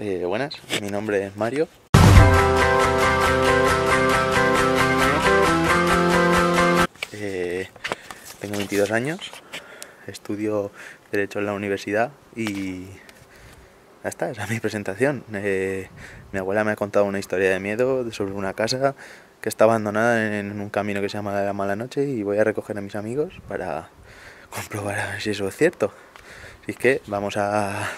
Eh, buenas, mi nombre es Mario. Eh, tengo 22 años, estudio Derecho en la universidad y ya está, esa es mi presentación. Eh, mi abuela me ha contado una historia de miedo sobre una casa que está abandonada en un camino que se llama La Mala Noche y voy a recoger a mis amigos para comprobar a ver si eso es cierto. Así que vamos a,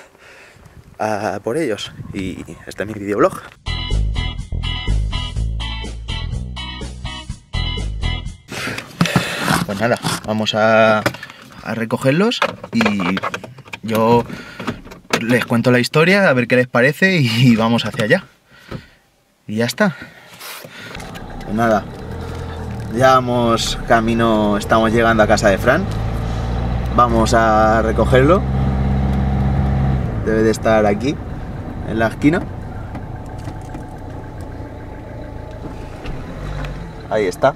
a por ellos y este es mi videoblog. Pues nada, vamos a, a recogerlos y yo les cuento la historia, a ver qué les parece y vamos hacia allá. Y ya está. Pues nada, ya vamos camino, estamos llegando a casa de Fran. Vamos a recogerlo. Debe de estar aquí, en la esquina. Ahí está.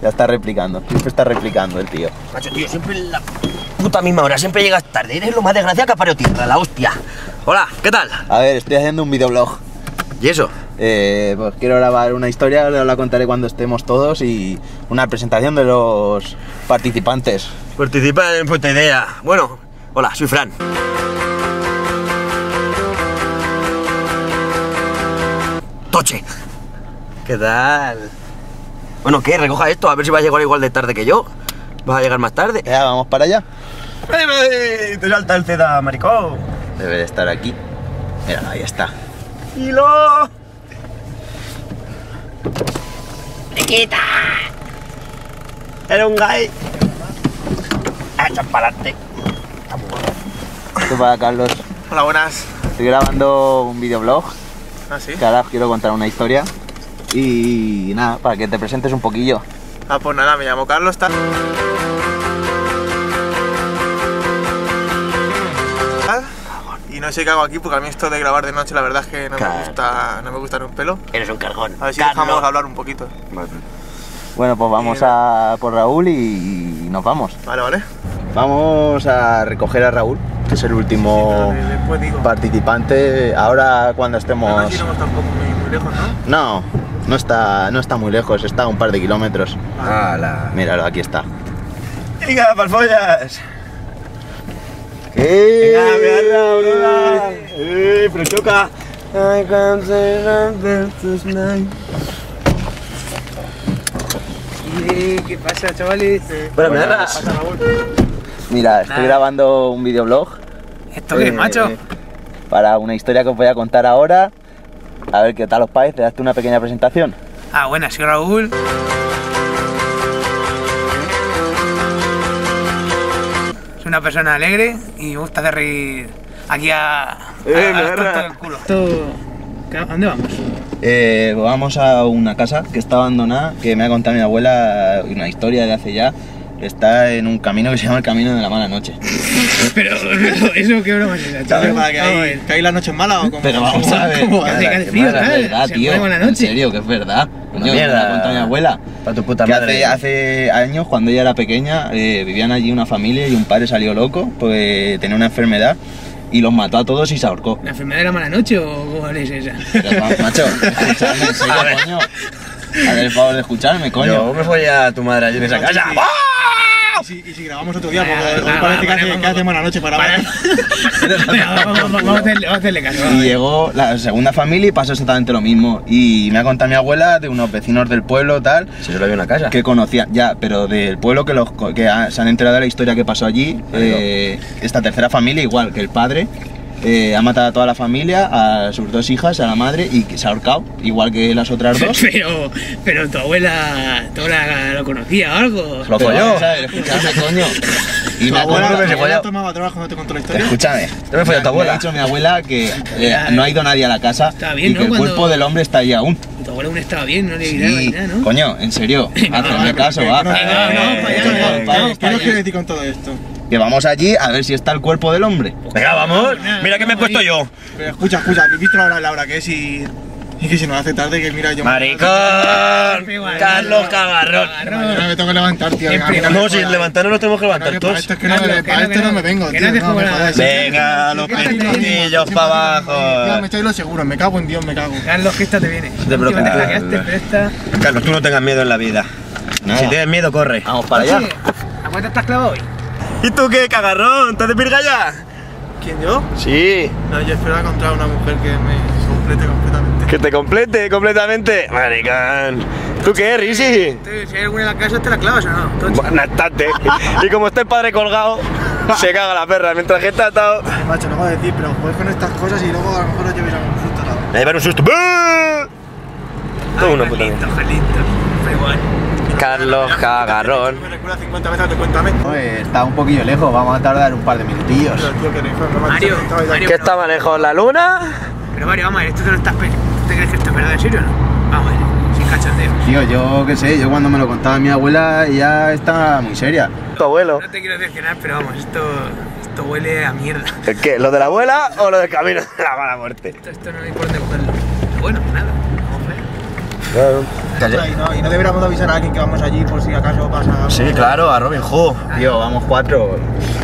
Ya está replicando, siempre está replicando el tío. Macho, tío, siempre en la puta misma hora, siempre llegas tarde. Eres lo más desgraciado que ha tierra, la hostia. Hola, ¿qué tal? A ver, estoy haciendo un videoblog. ¿Y eso? Eh, pues quiero grabar una historia, la contaré cuando estemos todos y una presentación de los participantes. Participa en puta idea. Bueno, hola, soy Fran. Toche. ¿Qué tal? Bueno, ¿qué? Recoja esto, a ver si vas a llegar igual de tarde que yo. ¿Vas a llegar más tarde? Ya, vamos para allá. ¡Ay, ay! ¡Te salta el ceda, maricón! Debe de estar aquí. Mira, ahí está. ¡Hilo! ¡Te quita! Era un gay. Echa para adelante. ¿Qué para Carlos? Hola, buenas. Estoy grabando un videoblog ¿Ah, sí? que ahora os quiero contar una historia. Y nada, para que te presentes un poquillo. Ah, pues nada, me llamo Carlos. tal. Y no sé qué hago aquí porque a mí esto de grabar de noche la verdad es que no Claro. me gusta no me gusta ni un pelo. Eres un cargón. A ver si Carlos. dejamos hablar un poquito. Bueno, pues vamos a por Raúl y nos vamos. Vale, vale. Vamos a recoger a Raúl, que es el último Sí, participante. Ahora cuando estemos... no poco muy, muy lejos, ¿no? No, no está, no está muy lejos, está a un par de kilómetros. ¡Hala! Míralo, aquí está. ¡Venga, palfollas! ¿Qué? ¡Venga, me agarra, bruda! ¡Eh, pero choca! I can't say something tonight. ¿Qué pasa, chavales? Bueno, me Raúl. Mira, estoy grabando un videoblog ¿Esto qué, Eh, macho? para una historia que os voy a contar ahora. A ver qué tal os parece, darte una pequeña presentación. Ah, buenas, soy Raúl. Una persona alegre y me gusta hacer reír aquí a, a, Eh, a del culo. Esto- ¿A dónde vamos? Eh, vamos a una casa que está abandonada, que me ha contado mi abuela una historia de hace ya. Está en un camino que se llama el Camino de la Mala Noche. Pero, pero eso qué broma es esa, ¿Sabes chaval? para que ver. que ahí la noche es mala o cómo? Pero vamos ¿Cómo- a ver. cómo hace- que frío, es verdad, se tío. pone buena En noche. serio, que es verdad. Coño, me mierda. contado mi abuela. Para tu puta Que madre. hace, hace años, cuando ella era pequeña, eh, vivían allí una familia y un padre salió loco, pues tenía una enfermedad y los mató a todos y se ahorcó. ¿La enfermedad de la mala noche o cuál es esa? Pero, ma- macho, escuchadme, en serio, coño. Haz el favor de escucharme, coño. Yo me fui a tu madre allí en esa casa. Sí. ¿Y si, y si grabamos otro día? Porque hoy parece que vale, hace, vamos, que hace mala noche para. Venga, vamos, vamos, vamos a hacerle, vamos a hacerle caso. Y llegó la segunda familia y pasó exactamente lo mismo. Y me ha contado mi abuela de unos vecinos del pueblo, tal, Si solo había una casa. que conocían, ya, pero del pueblo que, los, co- que ha- se han enterado de la historia que pasó allí. eh, esta tercera familia, igual que el padre, eh, ha matado a toda la familia, a sus dos hijas, a la madre, y que se ha ahorcado, igual que las otras dos. Pero, pero tu abuela, tu abuela lo conocía o algo. Lo folló. escuchadme, coño. Y Tu me ha abuela, abuela folló. tomaba trabajo cuando te contó la historia. Escúchame. Yo me fui a tu Me abuela. ha dicho mi abuela que eh, no ha ido nadie a la casa Está bien, y que ¿no? el Cuando- cuerpo del hombre está ahí aún. Tu abuela aún estaba bien, no le Sí, nada, ¿no? coño, en serio, hazme caso, va. no- Venga, vamos para allá, Eh, vamos, vamos ¿Qué para nos allá. quieres Que vamos allí a ver si está el cuerpo del hombre. Venga, vamos. Mira que me he puesto yo. Pero escucha, escucha, ¿has visto la hora, la hora que es y Y que si nos hace tarde, que mira, yo. ¡Maricón! ¡Carlos Cagarrón! Mañana me tengo que levantar, tío. No, si levantarnos nos tenemos que levantar que para todos. esto es que no, para esto no no. me vengo, tío. Venga, los Siempre para Tío, me abajo. echáis los seguros, me cago en Dios, me cago. Carlos, que esta te viene. te preocupes. Carlos, tú no tengas miedo en la vida. Si tienes miedo, corre. Vamos para allá. ¿A cuánto estás clavado hoy? ¿Y tú qué, cagarrón? ¿Te has de pirga ya? ¿Quién yo? Sí. No, yo espero encontrar una mujer que me complete completamente. Que te complete completamente. Maricón. ¿Tú qué, Risi? Si hay alguna en la casa, ¿te la clavas o no? Buenas tardes. Y como está el padre colgado, se caga la perra. Mientras que está atado. Ay, macho, no voy a decir, pero juegues con estas cosas y luego a lo mejor os llevéis a un susto. Me llevar un susto. Todo una puta Jalito, jalito. Pero igual. Carlos Cagarrón. Me recuerda 50 veces de cuéntame. Pues está un poquillo lejos, vamos a tardar un par de minutillos. Mario, estaba. ¿Qué está más lejos, la luna? Pero Mario, vamos a ver, esto te lo estás pensando. ¿Te crees que esto es verdad, en serio o no? Vamos a ver, sin cachondeo. Tío, yo qué sé, yo cuando me lo contaba mi abuela, ella está muy seria. Tu abuelo. No te quiero decepcionar, pero vamos, esto, esto huele a mierda. ¿El qué? ¿Lo de la abuela o lo del camino de la mala muerte? Esto, esto no por dónde cogerlo. Pero bueno, nada. Y no, y no deberíamos avisar a alguien que vamos allí por si acaso pasa algo. Sí, claro, a Robin Hood. Tío, vamos cuatro,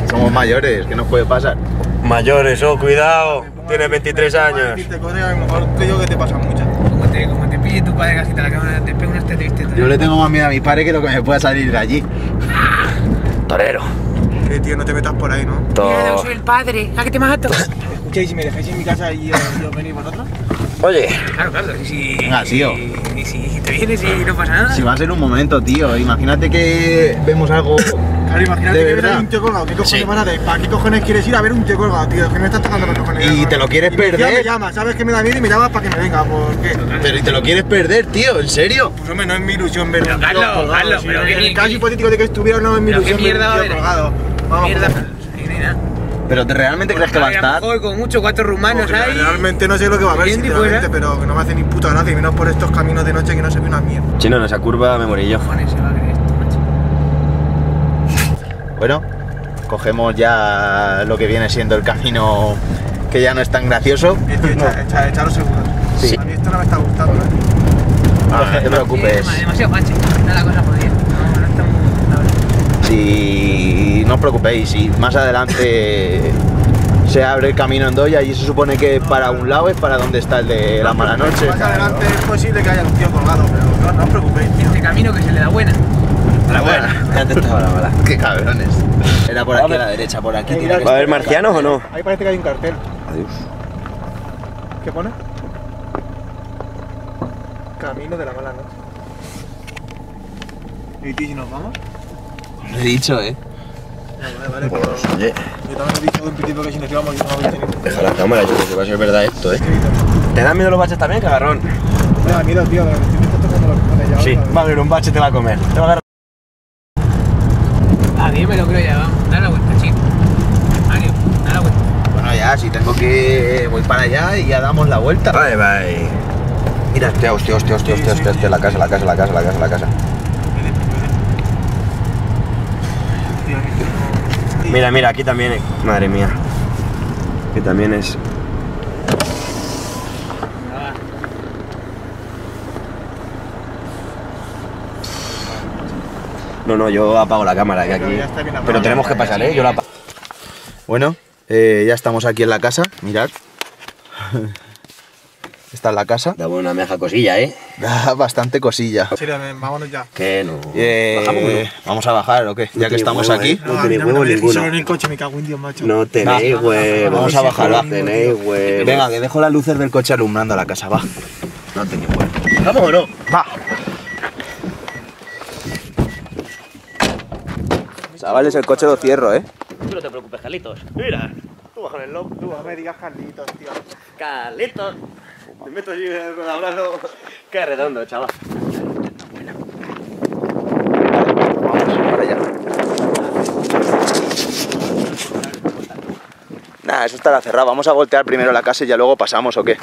somos mayores, ¿qué nos puede pasar? Mayores, oh, cuidado. Tienes 23 Para años. a lo mejor creo que te pasan muchas. Como te, como te pille tu padre que agita la cámara, te pega una este triste. Yo le tengo más miedo a mi padre que lo que me pueda salir de allí. Torero. Que tío, no te metas por ahí, ¿no? To- soy el padre, ¿a qué te mato? Escucháis, si me dejáis en mi casa y os, y venís vosotros. Oye, Claro, claro, y si, Venga, tío. Y, y si te vienes y no pasa nada. Si va a ser un momento, tío, imagínate que vemos algo... Claro, imagínate ¿De que ahí un tío colgado. ¿Qué cojones Sí. vas a hacer? ¿Para qué cojones quieres ir a ver un tío colgado, tío? Que me estás tocando los cojones. Y te lo quieres Y perder. me llamas, sabes que me da miedo y me llamas para que me venga. ¿Por qué? Pero ¿y te lo quieres perder, tío? ¿En serio? Pues hombre, no es mi ilusión ver un tío Carlos, colgado. Carlos, Si pero en el caso hipotético de que estuviera, no es mi Pero qué ilusión ver mierda va a un tío haber. colgado. Vamos, Mierda, no hay nada. ¿Pero te realmente crees que va a estar? mejor con mucho cuatro rumanos ahí. Realmente no sé lo que va a haber, sinceramente, fuera. pero que no me hace ni puta gracia. Y menos por estos caminos de noche que no se ve una mierda. chino, en esa curva me morí yo. macho? Bueno, cogemos ya lo que viene siendo el camino que ya no es tan gracioso. Eh, tío, echa- echa- Echaros seguros. Sí. A mí esto no me está gustando, ¿eh? Ah, no te preocupes. Sí, demasiado panche. Está la cosa podrida. No, no está muy. Si no os preocupéis, si más adelante se abre el camino en dos y allí se supone que para un lado es para donde está el de la mala noche. Más adelante es posible que haya un tío colgado, pero no, no os preocupéis, tío. Este camino que se le da buena. La buena. Ya te estaba la mala. Qué cabrones. Era por aquí a la derecha, por aquí. Tiene mira, que ¿Va a haber marcianos o no? Ahí parece que hay un cartel. Adiós. ¿Qué pone? Camino de la mala noche. ¿Y nos vamos? Lo he dicho, eh. Vale, vale, Pues, pero oye, yo también he dicho en principio que si nos íbamos yo no habéis tenido. deja la cámara, yo creo que va a ser verdad esto, eh. ¿Te dan miedo los baches también, cagarrón? Me da miedo, tío, pero me estoy tocando los cojones ya. Sí, va a haber un bache, te va a comer. Te va a agarrar. A mí me lo creo ya, vamos. Dale la vuelta, chico. Mario, dale la vuelta. Bueno, ya, si tengo que. Voy para allá y ya damos la vuelta. Bye, bye. Mira, hostia, hostia, hostia, hostia, hostia, hostia, hostia, la casa, la casa, la casa, la casa, la casa. Tío, que no- Mira, mira, aquí también, eh. madre mía. Que también es. No, no, yo apago la cámara que aquí. Pero tenemos que pasar, ¿eh? Yo la apago. Bueno, eh, ya estamos aquí en la casa, mirad. Esta es la casa. Da buena meja cosilla, ¿eh? Da bastante cosilla. En vámonos ya. Que no. Eh, vamos a bajar o qué, ya que estamos huevo, aquí. ¿eh? No tenéis no me huevo ninguno. solo en el coche, me cago en Dios, macho. No tenéis Va, huevos. vamos a bajar, va. No tenéis huevos. Venga, que dejo las luces del coche alumbrando la casa, va. No tenéis huevos. ¿Vamos o no? Va. Chavales, el coche lo cierro, ¿eh? Tú no te preocupes, Carlitos. Mira, tú bajas el lobo. Tú, no me digas Carlitos, tío. Carlitos. Te meto allí con el abrazo. Qué redondo, chaval. Vamos, para allá. Nada, eso estará cerrado. Vamos a voltear primero la casa y ya luego pasamos, ¿o qué?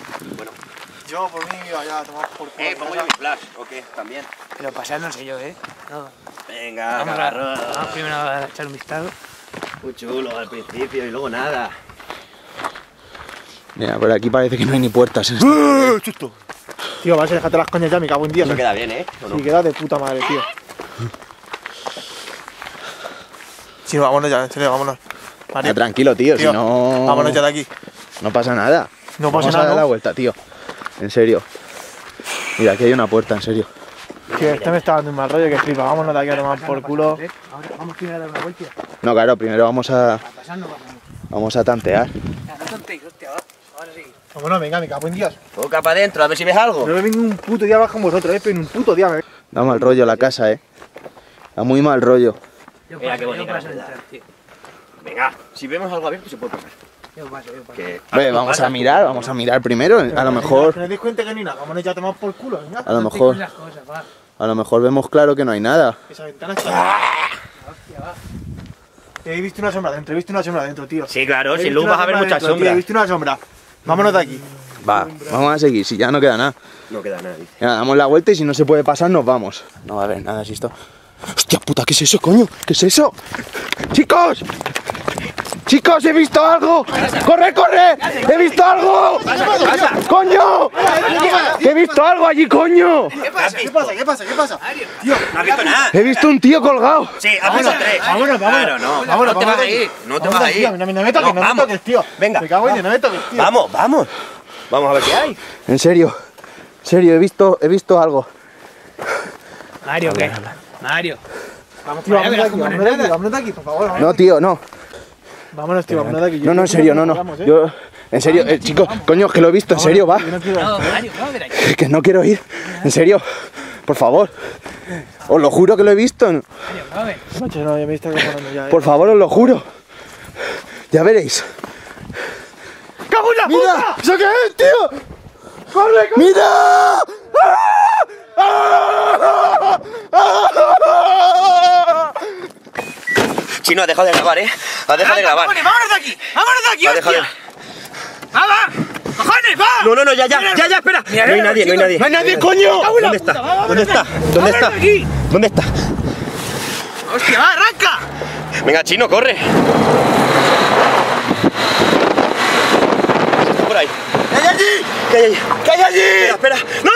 Yo, por mí, allá a tomar por culo. Eh, pongo yo mi flash, ¿o qué? También. Pero pasar no sé yo, ¿eh? No. Venga, Vamos, a, vamos primero a echar un vistazo. Muy chulo al principio y luego nada. Mira, por aquí parece que no hay ni puertas. en ¡Eh, esta- chusto! Tío, vas a dejarte las coñas ya, me cago en Dios. Eso queda bien, ¿eh? ¿O no? Sí, queda de puta madre, tío. Sí, vámonos ya, en serio, vámonos. Ah, tranquilo, tío, tío, si no. Vámonos ya de aquí. No pasa nada. No pasa Vamos nada, a dar ¿no? la vuelta, tío. En serio. Mira, aquí hay una puerta, en serio. Tío, este me está dando un mal rollo que flipa. Vámonos de aquí a tomar por culo. Ahora vamos primero a dar una vuelta. No, claro, primero vamos a. Vamos a tantear. Ya, No tontéis, hostia, va. Ahora sí. Vámonos, venga, me cago en Dios. Boca para adentro, a ver si ves algo. No me vengo un puto día más con vosotros, eh, pero en un puto día me Da mal rollo la casa, eh. Da muy mal rollo. Yo Mira qué bonita. Venga, si vemos algo abierto se puede pasar. Yo paso, yo paso. Que... Ve, vamos a mirar, vamos a mirar primero. A lo mejor. ¿No dais cuenta que ni nada? Vámonos ya a tomar por culo, venga. A lo mejor. va. A lo mejor vemos claro que no hay nada. Esa ventana está. He visto una sombra dentro, he visto una sombra dentro, tío. Sí, claro, sin luz vas a ver sombra muchas tío, He sombras. visto una sombra. Vámonos de aquí. Va, vamos a seguir, si ya no queda nada. No queda nada, dice. Ya, damos la vuelta y si no se puede pasar, nos vamos. No va a haber nada, si esto. ¡Hostia puta! ¿Qué es eso, coño? ¿Qué es eso? ¡Chicos! ¡Chicos, he visto algo! ¡Corre, corre! ¡He visto algo! ¡Coño! ¡Que he visto algo allí, coño! ¿Qué pasa? ¿Qué pasa? ¿Qué pasa? ¿Qué pasa? Tío, No has visto nada. He visto un tío colgado. Sí, has visto tres. vámonos, vámonos. Claro, no. Vámonos, no te vas a ir. No te vas a ir. tío, No, me- toques, no, me toques, tío. Venga. Me cago en no me toques, tío. Vamos, vamos. Vamos a ver qué hay. En serio, en serio, he visto, he visto algo. Mario, ¿qué? Mario. Vamos Tío, vámonos de aquí, por favor. No, tío, no. Vámonos, tío, vámonos de aquí. No, no, en serio, no, no. Vamos, ¿eh? Yo, en serio, eh, chicos, coño, que lo he visto, en serio, va. Que no quiero ir. En serio, por favor. Os lo juro que lo he visto. Eh. Por favor, os lo juro. Ya veréis. ¡Cago en la ¡Mira! ¿Eso qué es, tío? ¡Corre, corre! ¡Mira! Chino, dejado de grabar, ¿eh? Has dejado de grabar. ¡Cojones, vámonos de aquí! ¡Vámonos de aquí, Has dejado de... hostia! ¡Va, va! ¡Cojones, va! No, no, no, ya, ya, ya, ya, espera. Mira, No hay nadie, no hay nadie. ¡No hay nadie, coño! ¿Dónde está? ¿Dónde está? ¿Dónde está? ¿Dónde está? ¡Hostia, va, arranca! Venga, Chino, corre. Está por ahí. ¿Qué hay allí? ¿Qué hay allí? ¿Qué hay allí? Espera, espera. ¡No!